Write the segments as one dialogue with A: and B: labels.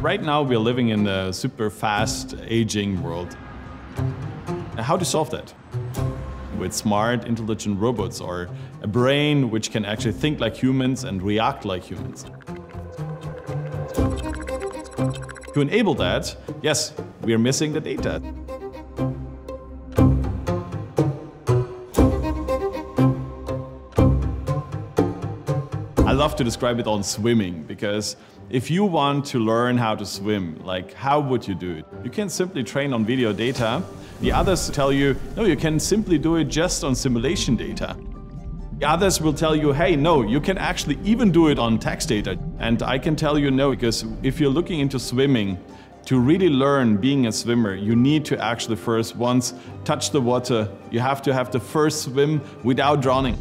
A: Right now we're living in a super fast aging world. How to solve that? With smart, intelligent robots or a brain which can actually think like humans and react like humans. To enable that, yes, we are missing the data. I love to describe it on swimming because if you want to learn how to swim, like how would you do it? You can simply train on video data. The others tell you, no, you can simply do it just on simulation data. The others will tell you, hey, no, you can actually even do it on text data. And I can tell you no, because if you're looking into swimming, to really learn being a swimmer, you need to actually first once touch the water. You have to have the first swim without drowning.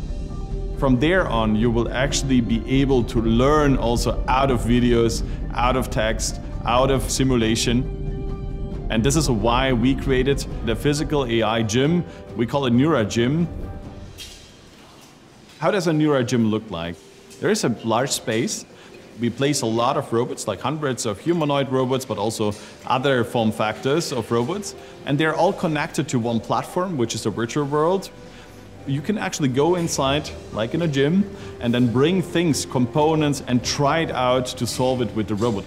A: From there on, you will actually be able to learn also out of videos, out of text, out of simulation. And this is why we created the physical AI gym. We call it Neura Gym. How does a Neura Gym look like? There is a large space. We place a lot of robots, like hundreds of humanoid robots, but also other form factors of robots. And they're all connected to one platform, which is a virtual world. You can actually go inside, like in a gym, and then bring things, components, and try it out to solve it with the robot.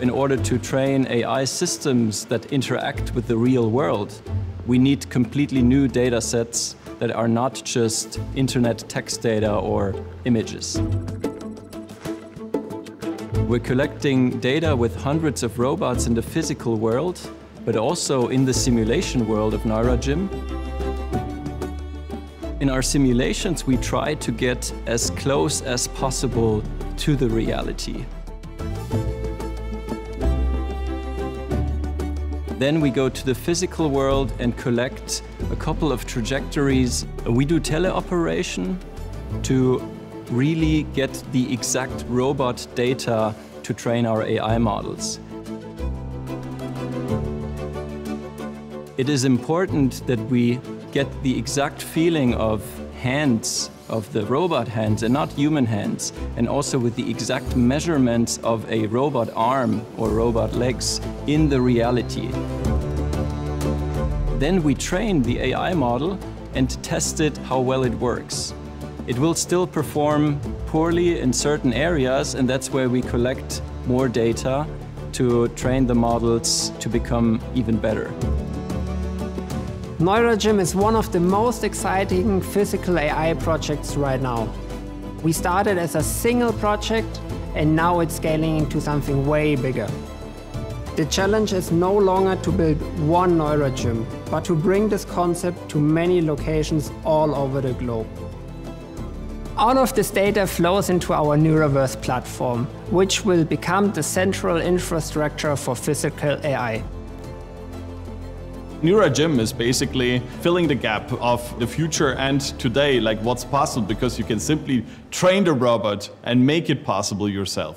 B: In order to train AI systems that interact with the real world, we need completely new data sets that are not just internet text data or images. We're collecting data with hundreds of robots in the physical world, but also in the simulation world of NeuraGym. In our simulations, we try to get as close as possible to the reality. Then we go to the physical world and collect a couple of trajectories. We do teleoperation to really get the exact robot data to train our AI models. It is important that we get the exact feeling of hands of the robot hands and not human hands, and also with the exact measurements of a robot arm or robot legs in the reality. Then we train the AI model and test it how well it works. It will still perform poorly in certain areas, and that's where we collect more data to train the models to become even better.
C: NeuraGym is one of the most exciting physical AI projects right now. We started as a single project and now it's scaling into something way bigger. The challenge is no longer to build one NeuraGym, but to bring this concept to many locations all over the globe. All of this data flows into our Neuraverse platform, which will become the central infrastructure for physical AI.
A: Neura Gym is basically filling the gap of the future and today, like what's possible, because you can simply train the robot and make it possible yourself.